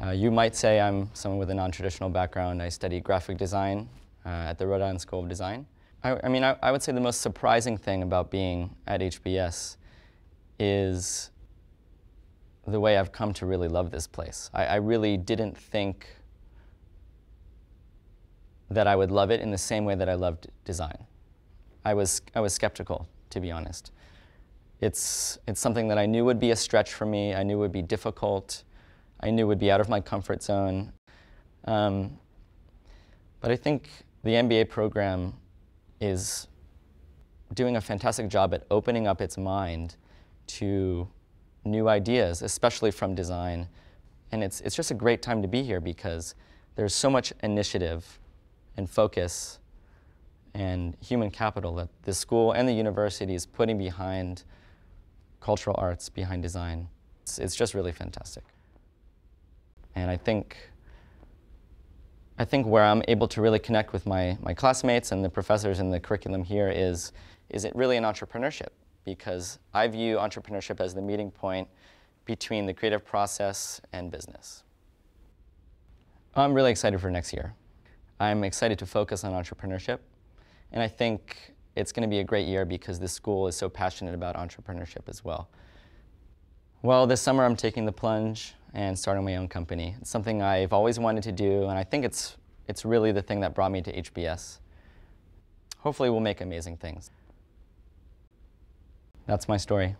Uh, you might say I'm someone with a non-traditional background. I studied graphic design uh, at the Rhode Island School of Design. I, I mean, I, I would say the most surprising thing about being at HBS is the way I've come to really love this place. I, I really didn't think that I would love it in the same way that I loved design. I was, I was skeptical, to be honest. It's, it's something that I knew would be a stretch for me. I knew would be difficult. I knew would be out of my comfort zone. Um, but I think the MBA program is doing a fantastic job at opening up its mind to new ideas, especially from design. And it's, it's just a great time to be here because there's so much initiative and focus and human capital that the school and the university is putting behind cultural arts, behind design. It's, it's just really fantastic. And I think, I think where I'm able to really connect with my, my classmates and the professors in the curriculum here is, is it really an entrepreneurship? Because I view entrepreneurship as the meeting point between the creative process and business. I'm really excited for next year. I'm excited to focus on entrepreneurship. And I think it's going to be a great year because this school is so passionate about entrepreneurship as well. Well, this summer I'm taking the plunge and starting my own company. It's something I've always wanted to do, and I think it's, it's really the thing that brought me to HBS. Hopefully we'll make amazing things. That's my story.